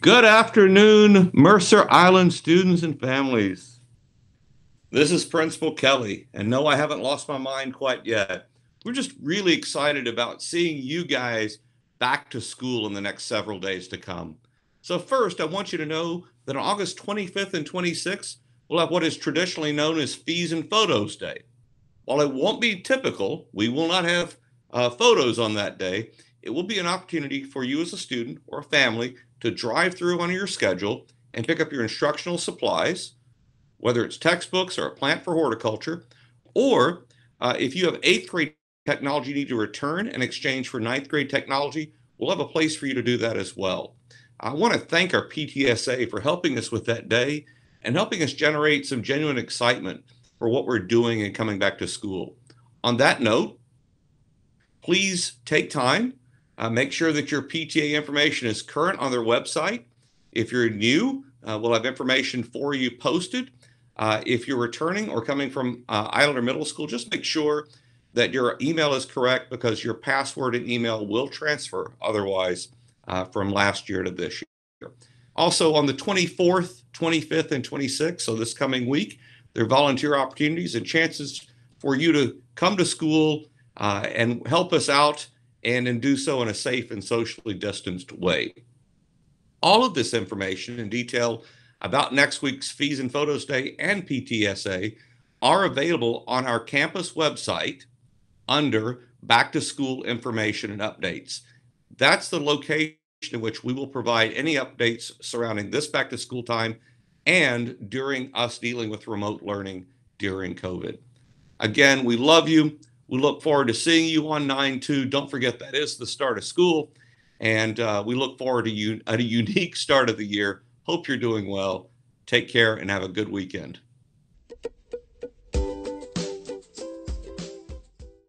Good afternoon, Mercer Island students and families. This is Principal Kelly, and no, I haven't lost my mind quite yet. We're just really excited about seeing you guys back to school in the next several days to come. So, first, I want you to know that on August 25th and 26th, we'll have what is traditionally known as Fees and Photos Day. While it won't be typical, we will not have uh, photos on that day. It will be an opportunity for you as a student or a family to drive through on your schedule and pick up your instructional supplies, whether it's textbooks or a plant for horticulture, or uh, if you have eighth grade technology you need to return and exchange for ninth grade technology, we'll have a place for you to do that as well. I want to thank our PTSA for helping us with that day and helping us generate some genuine excitement for what we're doing and coming back to school. On that note, please take time, uh, make sure that your PTA information is current on their website. If you're new, uh, we'll have information for you posted. Uh, if you're returning or coming from uh, Islander Middle School, just make sure that your email is correct because your password and email will transfer otherwise uh, from last year to this year. Also, on the 24th, 25th, and 26th, so this coming week, there are volunteer opportunities and chances for you to come to school uh, and help us out and, and do so in a safe and socially distanced way. All of this information in detail about next week's Fees and Photos Day and PTSA are available on our campus website under Back to School Information and Updates. That's the location in which we will provide any updates surrounding this back to school time and during us dealing with remote learning during COVID. Again, we love you. We look forward to seeing you on 9 2. Don't forget that is the start of school. And uh, we look forward to you, a unique start of the year. Hope you're doing well. Take care and have a good weekend.